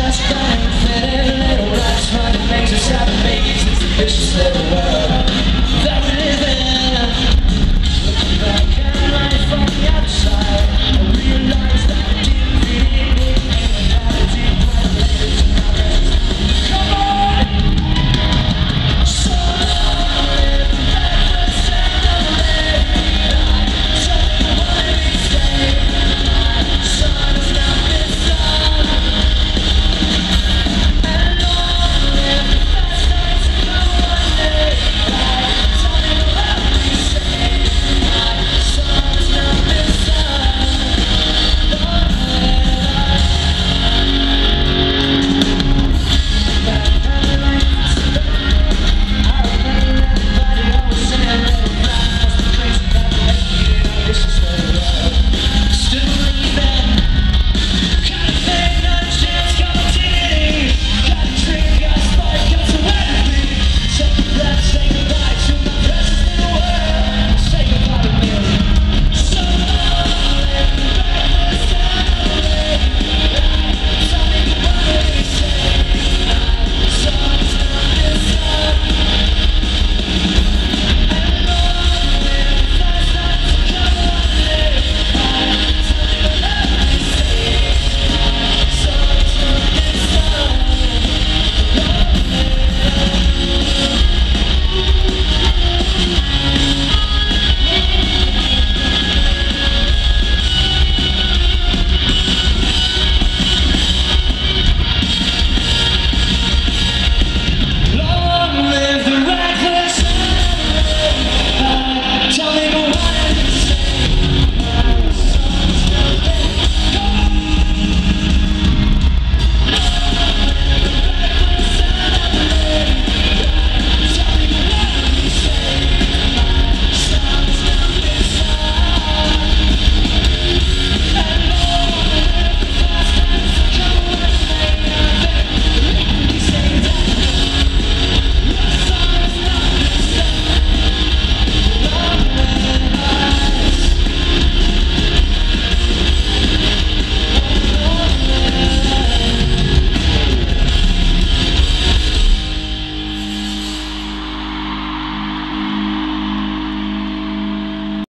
just dying.